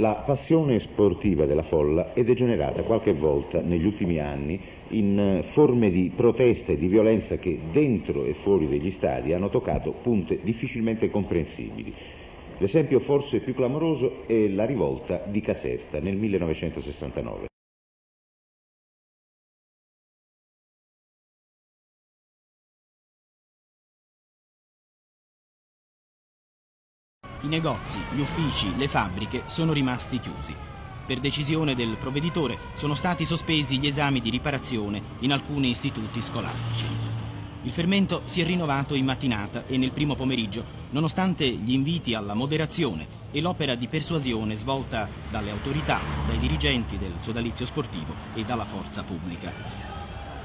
La passione sportiva della folla è degenerata qualche volta negli ultimi anni in forme di protesta e di violenza che dentro e fuori degli stadi hanno toccato punte difficilmente comprensibili. L'esempio forse più clamoroso è la rivolta di Caserta nel 1969. I negozi, gli uffici, le fabbriche sono rimasti chiusi. Per decisione del provveditore sono stati sospesi gli esami di riparazione in alcuni istituti scolastici. Il fermento si è rinnovato in mattinata e nel primo pomeriggio, nonostante gli inviti alla moderazione e l'opera di persuasione svolta dalle autorità, dai dirigenti del sodalizio sportivo e dalla forza pubblica.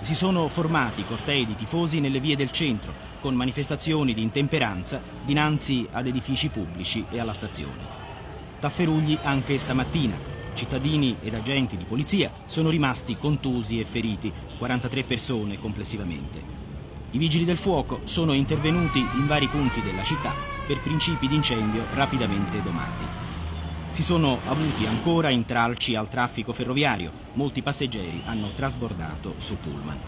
Si sono formati cortei di tifosi nelle vie del centro, con manifestazioni di intemperanza dinanzi ad edifici pubblici e alla stazione. Tafferugli anche stamattina. Cittadini ed agenti di polizia sono rimasti contusi e feriti, 43 persone complessivamente. I vigili del fuoco sono intervenuti in vari punti della città per principi di incendio rapidamente domati. Si sono avuti ancora intralci al traffico ferroviario, molti passeggeri hanno trasbordato su pullman.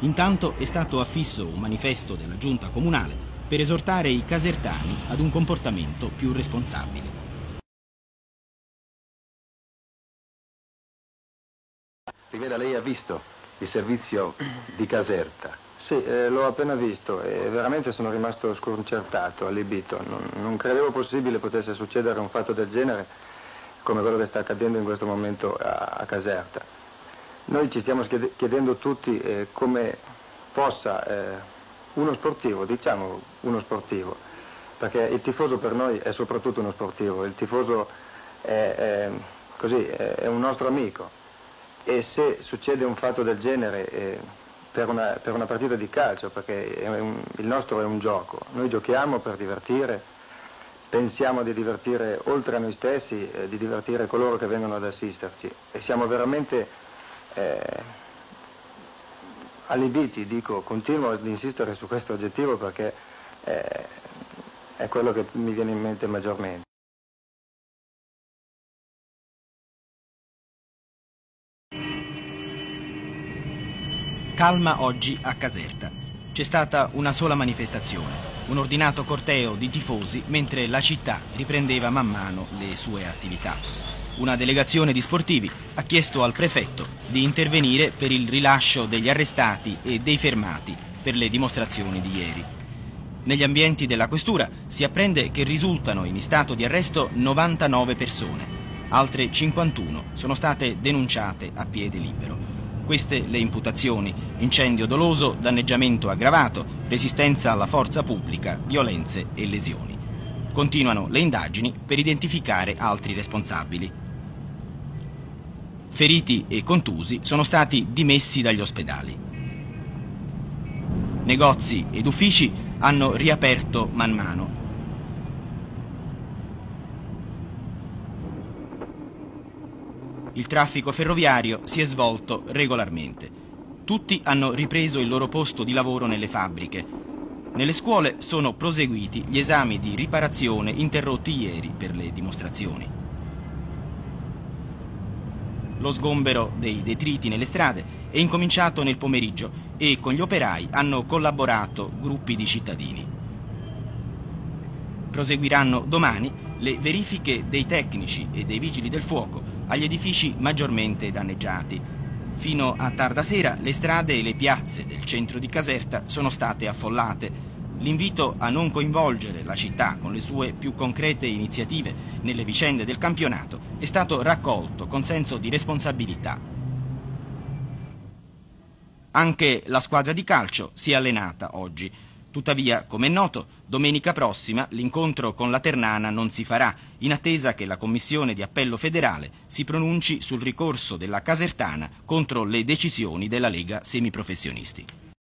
Intanto è stato affisso un manifesto della giunta comunale per esortare i casertani ad un comportamento più responsabile. Rivela, lei ha visto il servizio di Caserta? Sì, eh, l'ho appena visto e veramente sono rimasto sconcertato, allibito. Non, non, credevo possibile potesse succedere un fatto del genere come quello che sta accadendo in questo momento a, a Caserta. Noi ci stiamo chiedendo tutti eh, come possa eh, uno sportivo, diciamo uno sportivo, perché il tifoso per noi è soprattutto uno sportivo, il tifoso è, è, così, è un nostro amico e se succede un fatto del genere eh, per una, per una, partita di calcio, perché un, il nostro è un gioco, noi giochiamo per divertire, pensiamo di divertire oltre a noi stessi, eh, di divertire coloro che vengono ad assisterci e siamo veramente eh, allibiti, dico, continuo ad insistere su questo oggettivo perché eh, è quello che mi viene in mente maggiormente. Calma oggi a Caserta. C'è stata una sola manifestazione, un ordinato corteo di tifosi mentre la città riprendeva man mano le sue attività. Una delegazione di sportivi ha chiesto al prefetto di intervenire per il rilascio degli arrestati e dei fermati per le dimostrazioni di ieri. Negli ambienti della questura si apprende che risultano in stato di arresto 99 persone, altre 51 sono state denunciate a piede libero. Queste le imputazioni, incendio doloso, danneggiamento aggravato, resistenza alla forza pubblica, violenze e lesioni. Continuano le indagini per identificare altri responsabili. Feriti e contusi sono stati dimessi dagli ospedali. Negozi ed uffici hanno riaperto man mano il traffico ferroviario si è svolto regolarmente. Tutti hanno ripreso il loro posto di lavoro nelle fabbriche. Nelle scuole sono proseguiti gli esami di riparazione interrotti ieri per le dimostrazioni. Lo sgombero dei detriti nelle strade è incominciato nel pomeriggio e con gli operai hanno collaborato gruppi di cittadini. Proseguiranno domani le verifiche dei tecnici e dei vigili del fuoco agli edifici maggiormente danneggiati. Fino a tarda sera le strade e le piazze del centro di Caserta sono state affollate. L'invito a non coinvolgere la città con le sue più concrete iniziative nelle vicende del campionato è stato raccolto con senso di responsabilità. Anche la squadra di calcio si è allenata oggi. Tuttavia, come è noto, domenica prossima l'incontro con la Ternana non si farà, in attesa che la Commissione di Appello Federale si pronunci sul ricorso della Casertana contro le decisioni della Lega Semiprofessionisti.